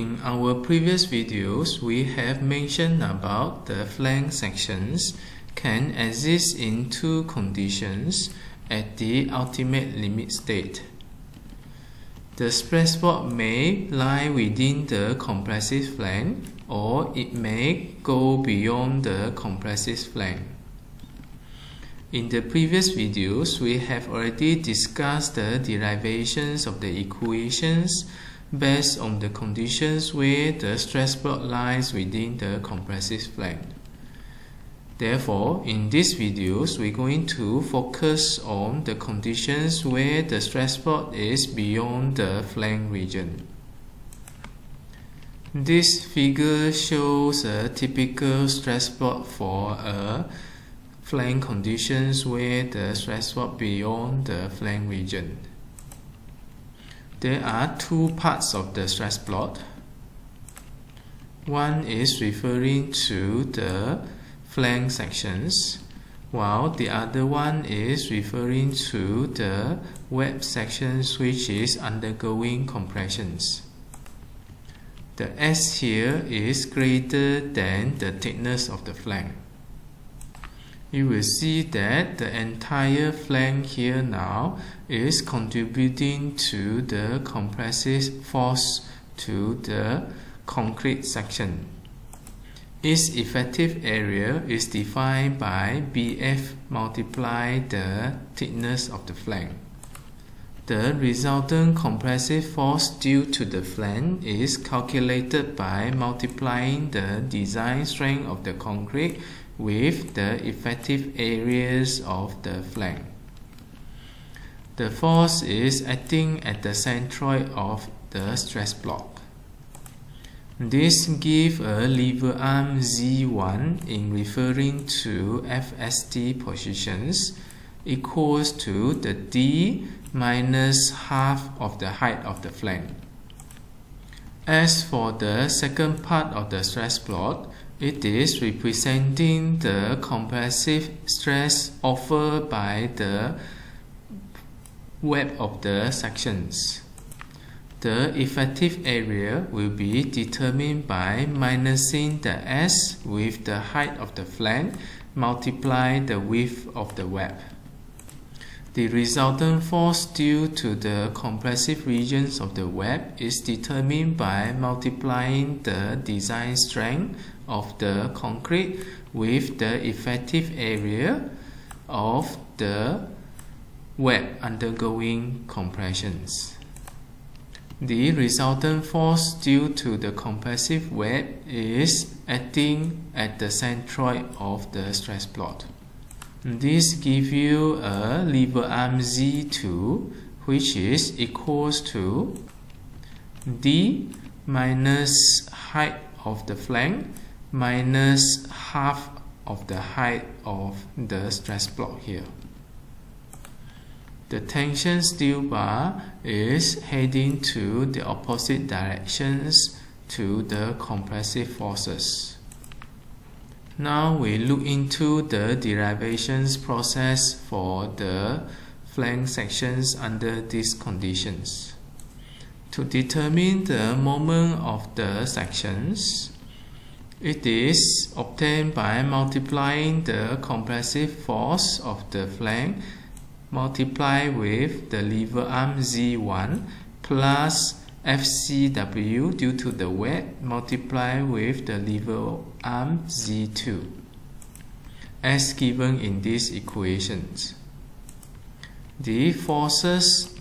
In our previous videos, we have mentioned about the flange sections can exist in two conditions at the ultimate limit state. The stress block may lie within the compressive flange or it may go beyond the compressive flange. In the previous videos, we have already discussed the derivations of the equations based on the conditions where the stress block lies within the compressive flange. Therefore, in these videos, we're going to focus on the conditions where the stress block is beyond the flange region. This figure shows a typical stress block for a flange conditions where the stress block beyond the flange region. There are two parts of the stress block. One is referring to the flange sections, while the other one is referring to the web sections which is undergoing compressions. The S here is greater than the thickness of the flange. You will see that the entire flange here now is contributing to the compressive force to the concrete section. Its effective area is defined by BF multiply the thickness of the flange. The resultant compressive force due to the flange is calculated by multiplying the design strength of the concrete with the effective areas of the flange. The force is acting at the centroid of the stress block. This gives a lever arm Z1 in referring to FST positions equals to the D minus half of the height of the flange. As for the second part of the stress block, it is representing the compressive stress offered by the web of the sections. The effective area will be determined by minusing the S with the height of the flange multiply the width of the web. The resultant force due to the compressive regions of the web is determined by multiplying the design strength of the concrete with the effective area of the web undergoing compressions. The resultant force due to the compressive web is acting at the centroid of the stress block. This gives you a lever arm Z2 which is equals to D minus height of the flange minus half of the height of the stress block here. The tension steel bar is heading to the opposite directions to the compressive forces. Now we look into the derivations process for the flange sections under these conditions. To determine the moment of the sections, it is obtained by multiplying the compressive force of the flank multiply with the lever arm Z1 plus FCW due to the weight multiply with the lever arm Z2 as given in these equations. The forces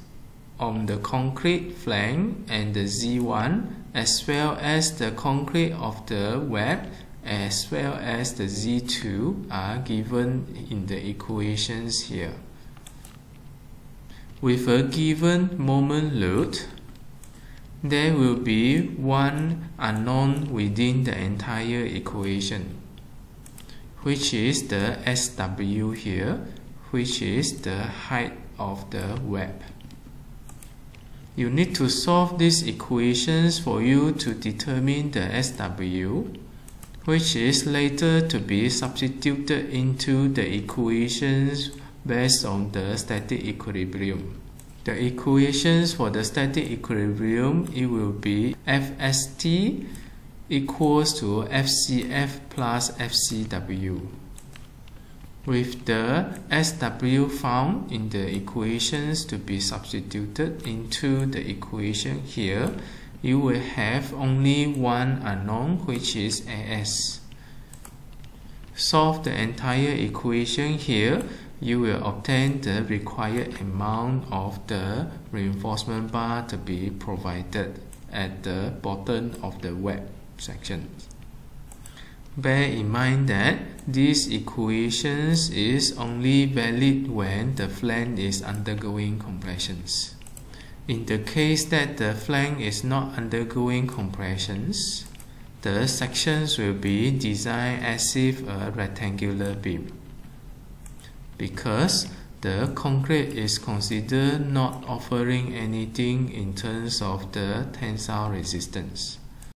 on the concrete flange and the Z1 as well as the concrete of the web as well as the Z2 are given in the equations here. With a given moment load, there will be one unknown within the entire equation, which is the SW here, which is the height of the web. You need to solve these equations for you to determine the SW, which is later to be substituted into the equations based on the static equilibrium. The equations for the static equilibrium, it will be Fst equals to FCF plus FCW. With the SW found in the equations to be substituted into the equation here, you will have only one unknown which is AS. Solve the entire equation here, you will obtain the required amount of the reinforcement bar to be provided at the bottom of the web section. Bear in mind that this equations is only valid when the flange is undergoing compressions. In the case that the flange is not undergoing compressions, the sections will be designed as if a rectangular beam because the concrete is considered not offering anything in terms of the tensile resistance.